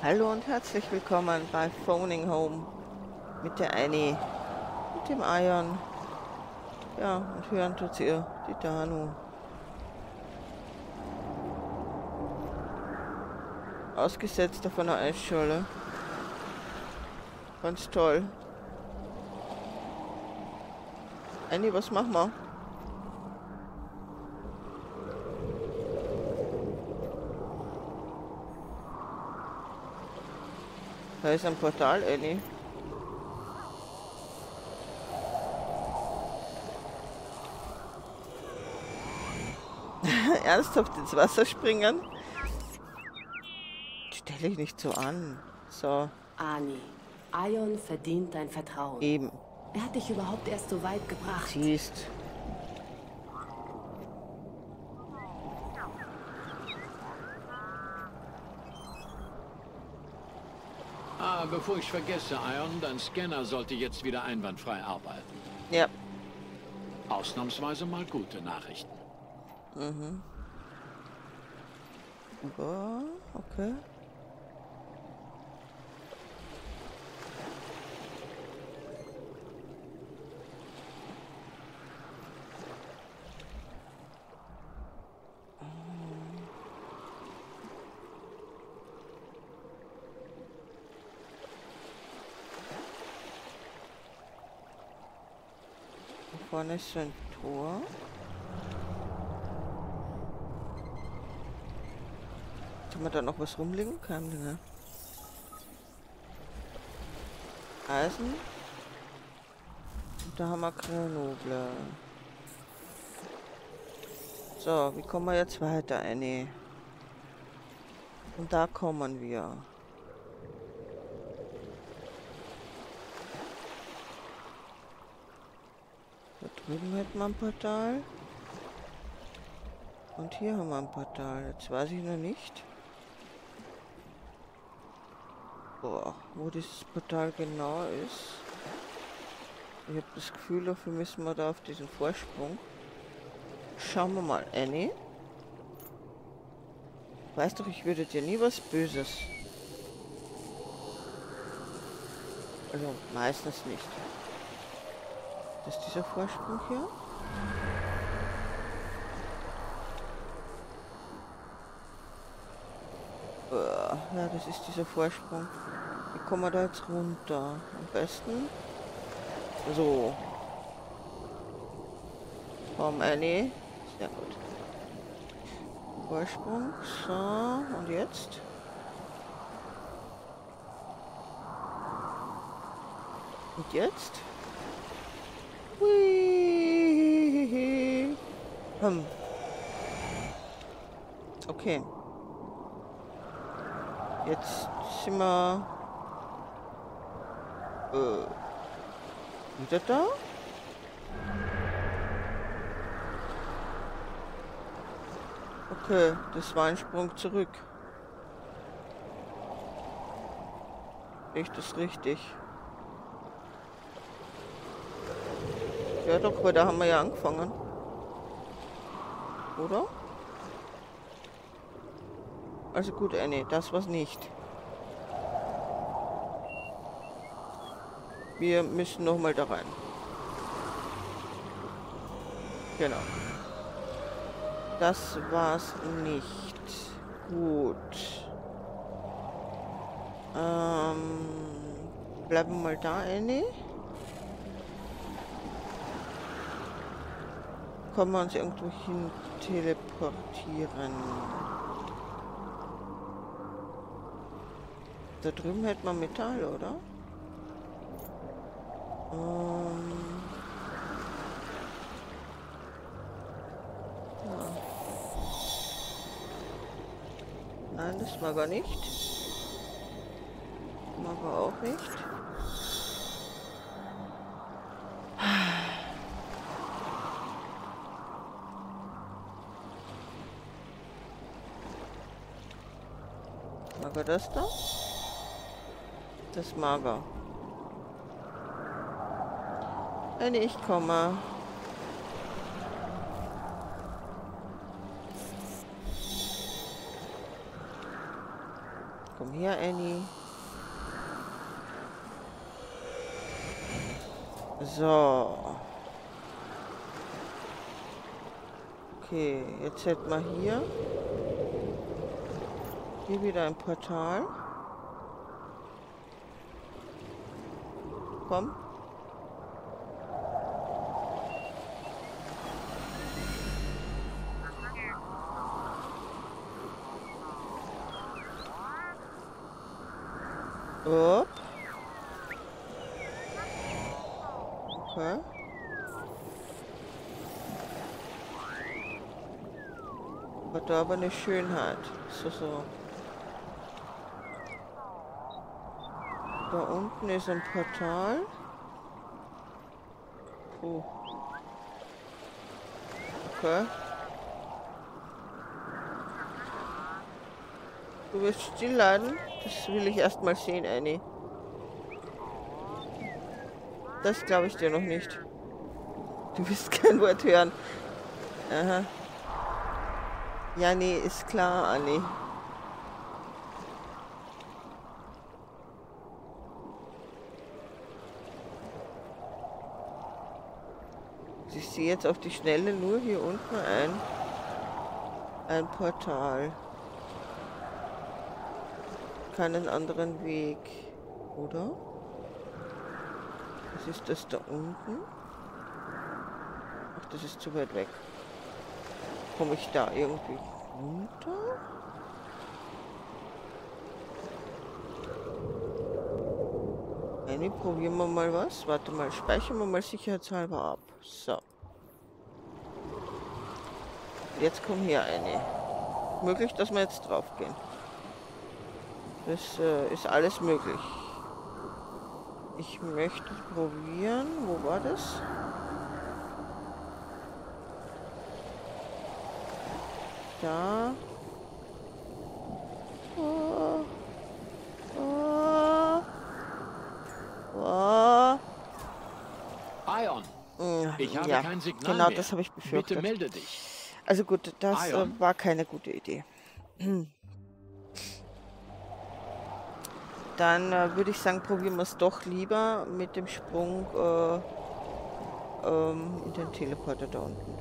Hallo und herzlich willkommen bei Phoning Home mit der Annie und dem Ion. Ja, und hören tut ihr die Danu. Ausgesetzter von der Eisscholle. Ganz toll. Annie, was machen wir? Da ist ein Portal, Annie. Ernsthaft ins Wasser springen? Stell dich nicht so an. So. Ani, Ion verdient dein Vertrauen. Eben. Er hat dich überhaupt erst so weit gebracht. Siehst. Ah, bevor ich vergesse, Ion, dein Scanner sollte jetzt wieder einwandfrei arbeiten. Ja. Ausnahmsweise mal gute Nachrichten. Mhm. Boah, okay. Vorne ist so ein Tor. Haben wir da noch was rumliegen? Kein Dinge. Eisen. Und da haben wir Grenoble. So, wie kommen wir jetzt weiter, Annie? Und da kommen wir. Drüben hätten wir ein Portal. Und hier haben wir ein Portal. Jetzt weiß ich noch nicht. Boah, wo dieses Portal genau ist. Ich habe das Gefühl, dafür müssen wir da auf diesen Vorsprung. Schauen wir mal, Annie. Weißt doch, ich würde dir nie was Böses. Also meistens nicht. Das ist dieser Vorsprung hier. Ja, das ist dieser Vorsprung. Wie kommen wir da jetzt runter? Am besten so. Komm, Annie. Sehr gut. Vorsprung. So, und jetzt? Und jetzt? Hm. Okay. Jetzt sind wir äh, wieder da? Okay, das war ein Sprung zurück. Ist das richtig? Ja doch, weil da haben wir ja angefangen. Oder? Also gut, Annie, das war's nicht. Wir müssen nochmal da rein. Genau. Das war's nicht. Gut. Ähm, bleiben wir mal da, Annie. Können wir uns irgendwo hin teleportieren. Da drüben hält man Metall, oder? Ähm ja. Nein, das mag er nicht. Mag er auch nicht. Das da? Das mag er. Wenn ich komme. Komm her, Annie. So. Okay, jetzt hätten wir hier. Hier wieder ein Portal. Komm. Upp. Okay. Hat da aber eine Schönheit. So, so. Da unten ist ein Portal. Oh. Okay. Du wirst still laden? Das will ich erst mal sehen, Annie. Das glaube ich dir noch nicht. Du wirst kein Wort hören. Aha. Ja, nee, ist klar, Annie. Ich sehe jetzt auf die Schnelle nur hier unten ein, ein Portal. Keinen anderen Weg, oder? Was ist das da unten? Ach, das ist zu weit weg. Komme ich da irgendwie runter? Probieren wir mal was. Warte mal, speichern wir mal sicherheitshalber ab. So. Jetzt komm hier eine. Möglich, dass wir jetzt drauf gehen. Das äh, ist alles möglich. Ich möchte probieren. Wo war das? Da. Oh. Oh. Oh. Ion, ich habe ja, kein Signal Genau, mehr. das habe ich befürchtet. Bitte melde dich. Also gut, das äh, Ion? war keine gute Idee. Dann äh, würde ich sagen, probieren wir es doch lieber mit dem Sprung äh, ähm, in den Teleporter da unten.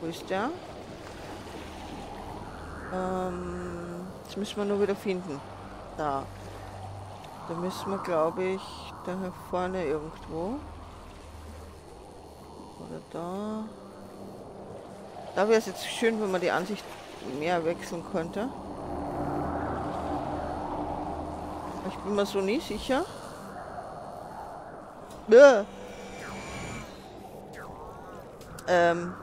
Wo ist der? Ähm, jetzt müssen wir nur wieder finden. Da. Da müssen wir, glaube ich, da vorne irgendwo. Oder da. Da wäre es jetzt schön, wenn man die Ansicht mehr wechseln könnte. Ich bin mir so nie sicher. Bäh. Ähm.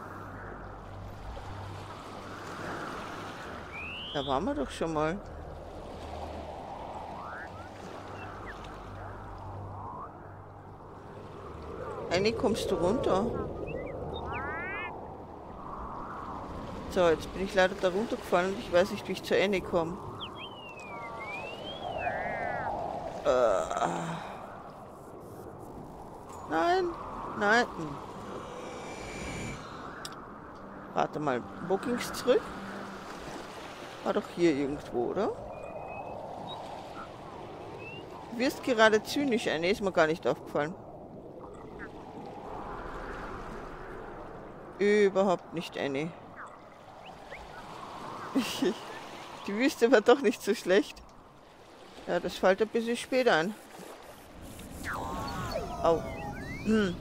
Da waren wir doch schon mal. Annie, kommst du runter? So, jetzt bin ich leider da runtergefallen und ich weiß nicht, wie ich zu Ende komme. Äh. Nein, nein. Warte mal, wo ging's zurück? War doch hier irgendwo, oder? Du wirst gerade zynisch, eine ist mir gar nicht aufgefallen. Überhaupt nicht, Annie. Die Wüste war doch nicht so schlecht. Ja, das fällt ein bisschen später an. Au. Hm.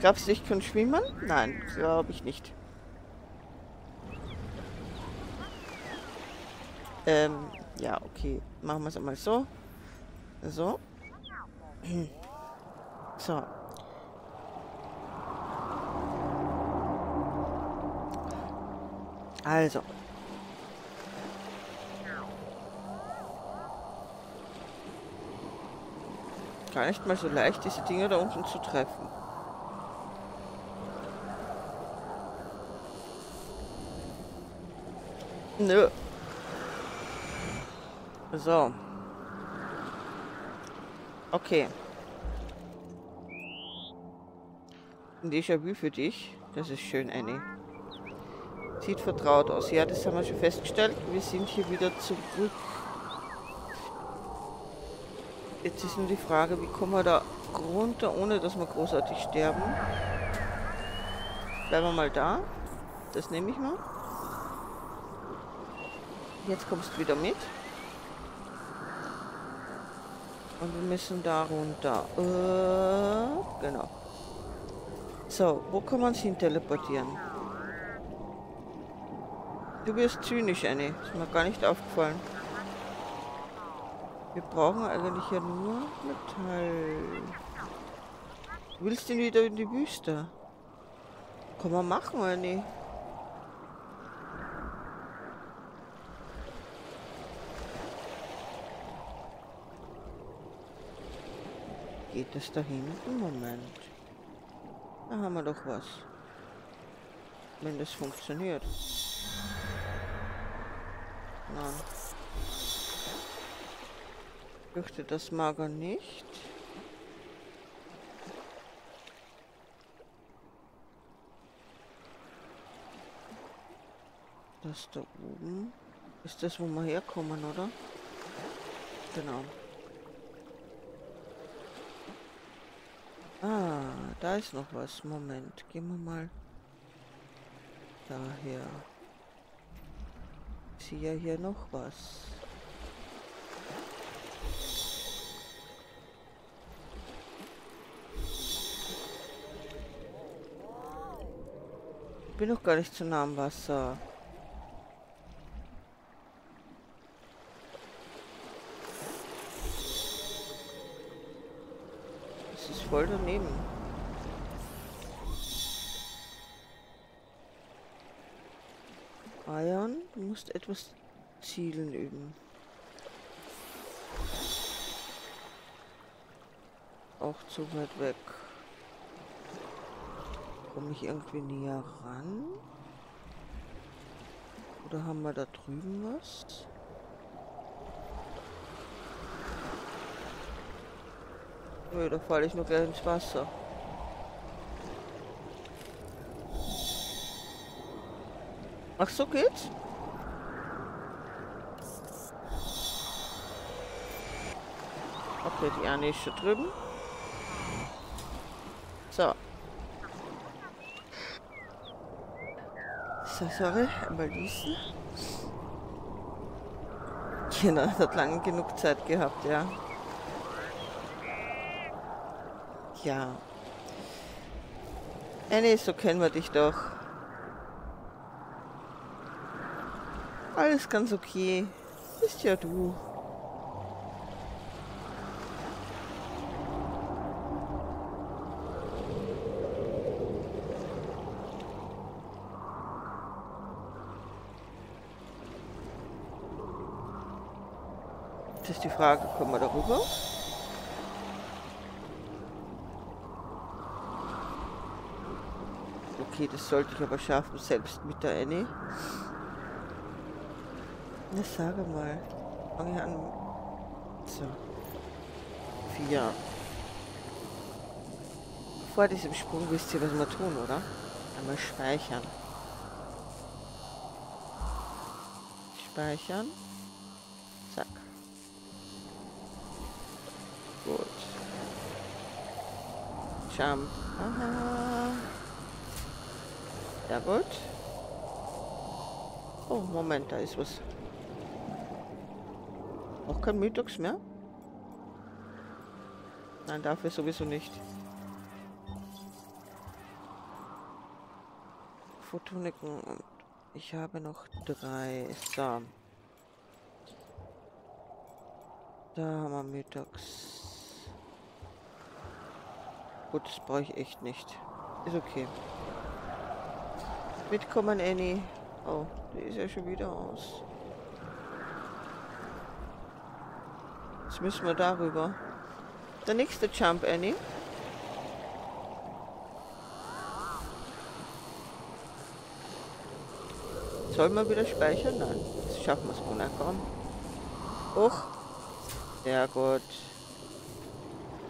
Glaubst du, ich kann schwimmen? Nein, glaube ich nicht. Ähm, ja, okay. Machen wir es einmal so. So. So. Also. Gar nicht mal so leicht, diese Dinge da unten zu treffen. Nö. So. Okay. Ein Déjà-vu für dich. Das ist schön, Annie. Sieht vertraut aus. Ja, das haben wir schon festgestellt. Wir sind hier wieder zurück. Jetzt ist nur die Frage, wie kommen wir da runter, ohne dass wir großartig sterben. Bleiben wir mal da. Das nehme ich mal. Jetzt kommst du wieder mit. Und wir müssen da runter. Äh, genau. So, wo kann man uns hin teleportieren? Du wirst zynisch, Annie. Ist mir gar nicht aufgefallen. Wir brauchen eigentlich ja nur Metall. Du willst ihn wieder in die Wüste? Kann man machen, Annie. Geht es da hinten? Moment. Da haben wir doch was. Wenn das funktioniert. Nein. Fürchte, das mag er nicht. Das da oben ist das, wo wir herkommen, oder? Genau. Ah, da ist noch was. Moment, gehen wir mal daher. Ich sehe ja hier noch was. Bin noch gar nicht zu nah am Wasser. voll daneben. Iron, du musst etwas zielen üben. Auch zu weit weg. Komme ich irgendwie näher ran? Oder haben wir da drüben was? Nö, da falle ich nur gleich ins Wasser. Ach, so geht's? Okay, die eine ist schon drüben. So. So, sorry, einmal ließen. Genau, hat lange genug Zeit gehabt, ja. ja. Annie, so kennen wir dich doch. Alles ganz okay. Bist ja du. Frage, kommen wir darüber? Okay, das sollte ich aber schaffen, selbst mit der Annie. Na, sage mal. Fange an. So. Vier. Vor diesem Sprung wisst ihr, was wir tun, oder? Einmal speichern. Speichern. Zack. Gut. Jump. Aha. Ja gut. Oh, Moment, da ist was. Auch kein Mythox mehr? Nein, dafür sowieso nicht. Photoniken und ich habe noch drei. So. Da haben wir Mythox. Gut, das brauche ich echt nicht. Ist okay. Mitkommen, Annie. Oh, die ist ja schon wieder aus. Jetzt müssen wir darüber. Der nächste Jump, Annie. Sollen wir wieder speichern? Nein. Das schaffen wir es wohl. Komm. Hoch. Sehr gut.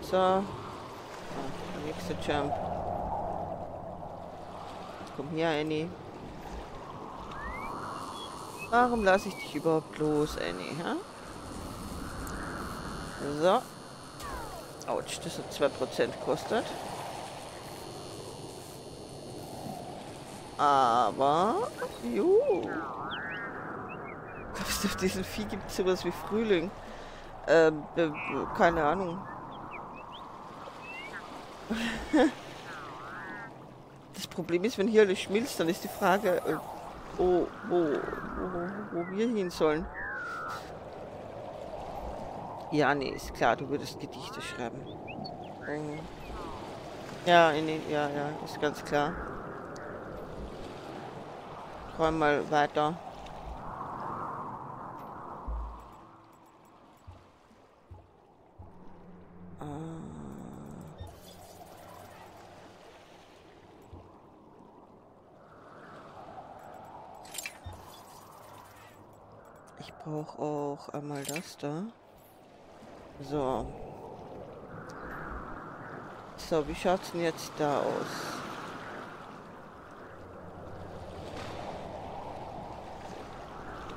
So. Nächste Jump. Komm hier, Annie. Warum lasse ich dich überhaupt los, Annie, hä? So. Autsch, das hat 2% kostet. Aber... Juhu. Glaubst du, auf diesem Vieh gibt es sowas wie Frühling? Ähm, äh, keine Ahnung. Das Problem ist, wenn hier alles schmilzt, dann ist die Frage, äh, wo, wo, wo, wo wir hin sollen. Ja, nee, ist klar, du würdest Gedichte schreiben. Ähm, ja, nee, ja, ja, ist ganz klar. Räum mal weiter. Ich brauche auch einmal das da. So. So, wie schaut's denn jetzt da aus?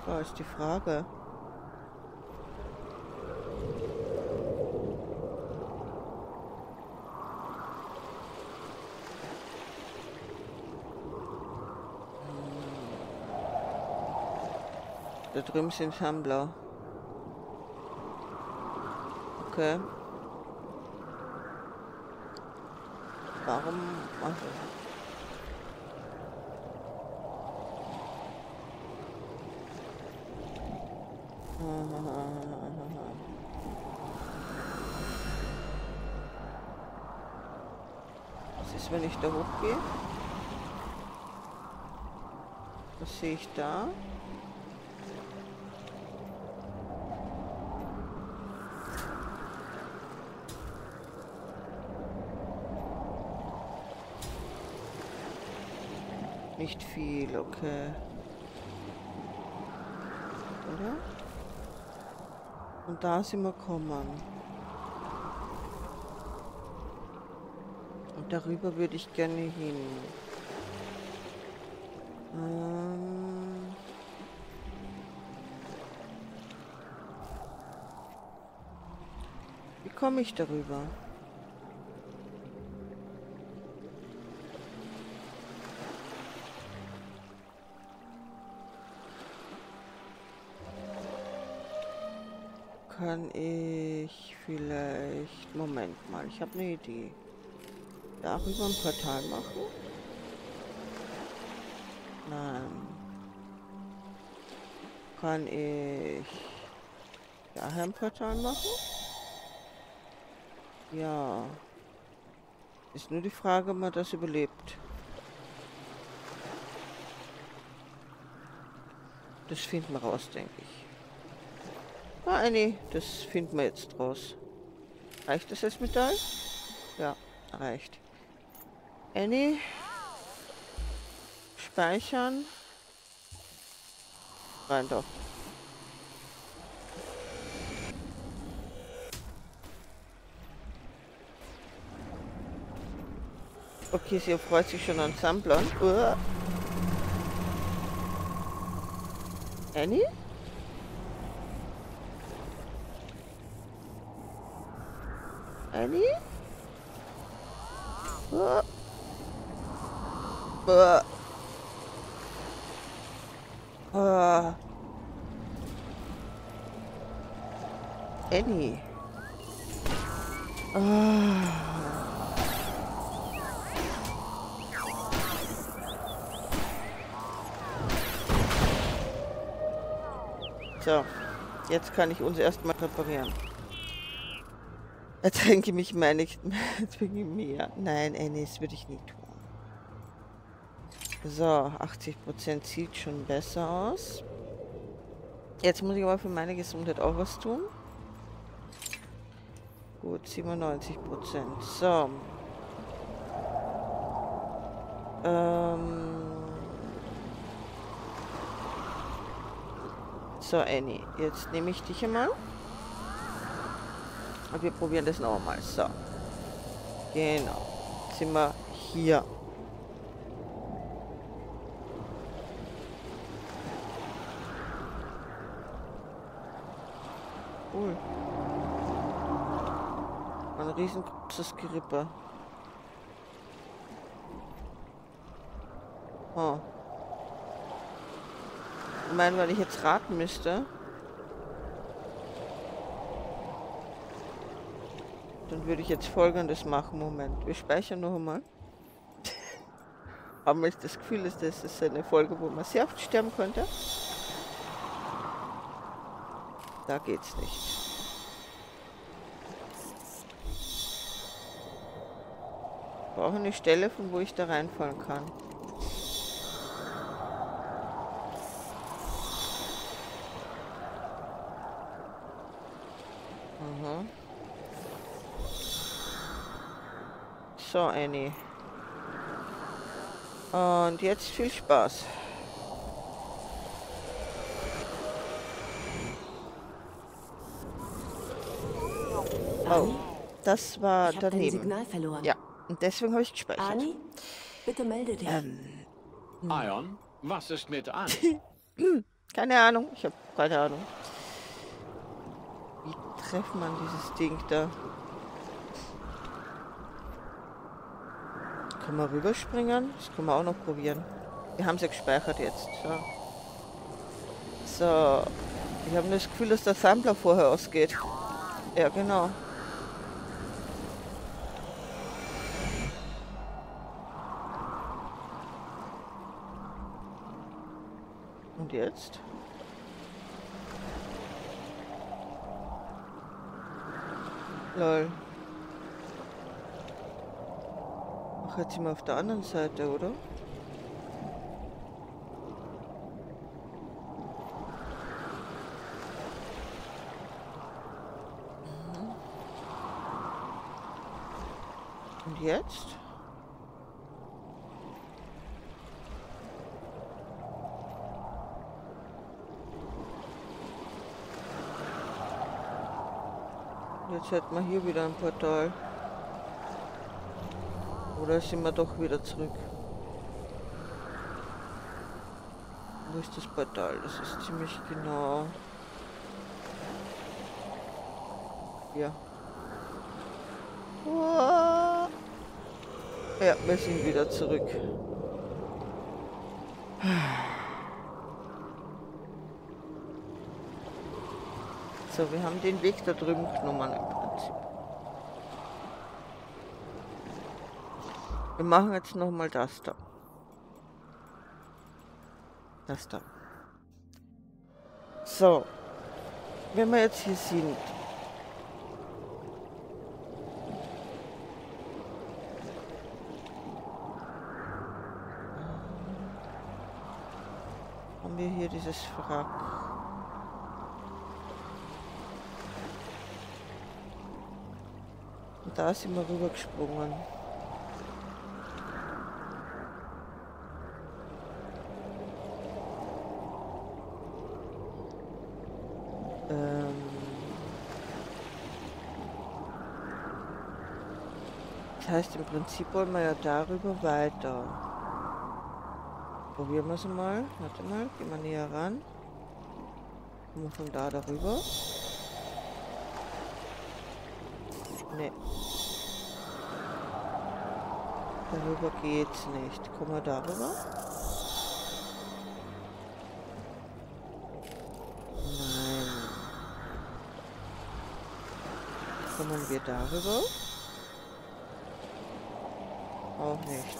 Da ist die Frage. Da drüben sind Shambler. Okay. Warum? Also. Was ist, wenn ich da hochgehe? Was sehe ich da? Nicht viel, okay. Oder? Und da sind wir gekommen. Und darüber würde ich gerne hin. Ähm Wie komme ich darüber? Kann ich vielleicht... Moment mal, ich habe eine Idee. Darüber ein Portal machen? Nein. Kann ich daher ein Portal machen? Ja. Ist nur die Frage, ob man das überlebt. Das finden wir raus, denke ich. Ah, nee, das finden wir jetzt raus. Reicht das jetzt Metall? Ja, reicht. Annie. Speichern. Rein doch. Okay, sie freut sich schon an Samplern. Annie? Annie? Uh. Uh. Uh. Annie. Uh. So, jetzt kann ich uns erstmal reparieren. Ertränke mich meine ich mehr. Nein, Ennis würde ich nie tun. So, 80% sieht schon besser aus. Jetzt muss ich aber für meine Gesundheit auch was tun. Gut, 97%. So. Ähm. So, Annie, jetzt nehme ich dich einmal. Und wir probieren das nochmal. So. Genau. Zimmer hier. Cool. Ein riesengroßes Gerippe. Oh. Ich meine, weil ich jetzt raten müsste. Dann würde ich jetzt folgendes machen. Moment, wir speichern noch einmal. Haben wir das Gefühl, dass das ist eine Folge, wo man sehr oft sterben könnte. Da geht's nicht. Ich brauche eine Stelle, von wo ich da reinfallen kann. So, Annie. Und jetzt viel Spaß. Oh, das war Ich daneben. Signal verloren. Ja, und deswegen habe ich gespeichert. Ani, bitte melde dich. Ähm, Ion, was ist mit an? keine Ahnung, ich habe keine Ahnung. Wie trifft man dieses Ding da? Können wir rüberspringen? Das können wir auch noch probieren. Wir haben sie gespeichert jetzt. So. So. Ich habe das Gefühl, dass der Sampler vorher ausgeht. Ja, genau. Und jetzt? Lol. Jetzt sind wir auf der anderen Seite, oder? Mhm. Und jetzt? Jetzt hätten wir hier wieder ein Portal. Oder sind wir doch wieder zurück? Wo ist das Portal? Das ist ziemlich genau. Uah. Ja, wir sind wieder zurück. So, wir haben den Weg da drüben genommen im Prinzip. Wir machen jetzt nochmal das da. Das da. So. Wenn wir jetzt hier sind. Haben wir hier dieses Wrack. Und da sind wir rübergesprungen. Heißt, im Prinzip wollen wir ja darüber weiter. Probieren wir es mal. Warte mal, gehen wir näher ran. Kommen wir von da darüber. Nee. Darüber geht's nicht. Kommen wir darüber? Nein. Kommen wir darüber? Auch nicht.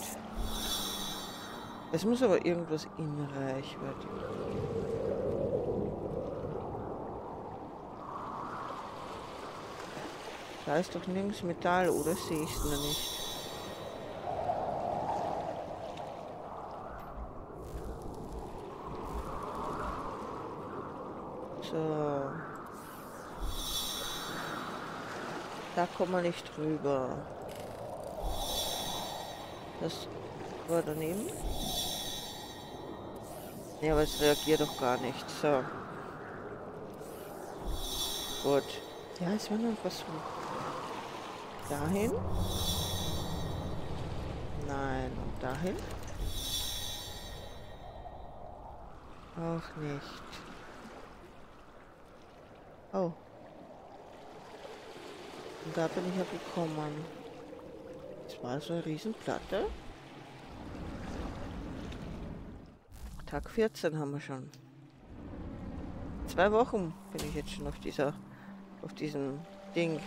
Es muss aber irgendwas in Reichweite. Da ist doch nirgends Metall, oder sehe ich es noch nicht? So. Da kommen wir nicht rüber. Das war daneben. Ja, aber es reagiert doch gar nicht. So. Gut. Ja, es war noch Versuch. Dahin. Nein, und dahin. Auch nicht. Oh. Und da bin ich ja gekommen. Das war so eine Riesenplatte. Tag 14 haben wir schon. Zwei Wochen bin ich jetzt schon auf dieser, auf diesem Ding.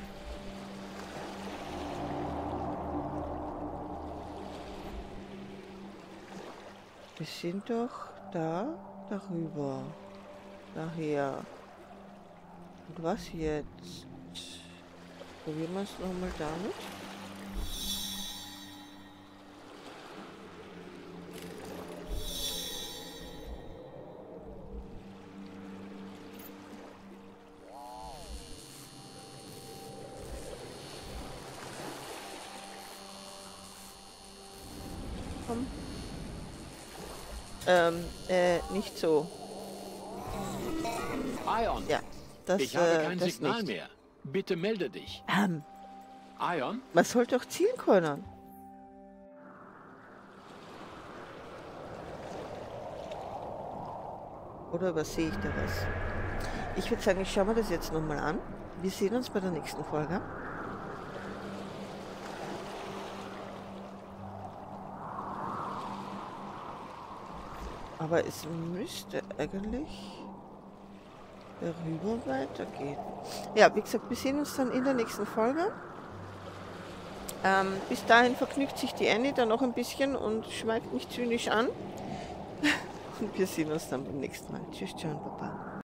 Wir sind doch da, darüber. Daher. Und was jetzt? Probieren wir es nochmal damit. Ähm, äh, nicht so. Ion, Ja, das, ich habe äh, kein das Signal nicht. mehr. Bitte melde dich. Ähm, Ion? man sollte auch zielen können. Oder übersehe ich da was? Ich würde sagen, ich schaue mir das jetzt nochmal an. Wir sehen uns bei der nächsten Folge. Aber es müsste eigentlich darüber weitergehen. Ja, wie gesagt, wir sehen uns dann in der nächsten Folge. Ähm, bis dahin vergnügt sich die Annie dann noch ein bisschen und schweigt mich zynisch an. Und wir sehen uns dann beim nächsten Mal. Tschüss, ciao und baba.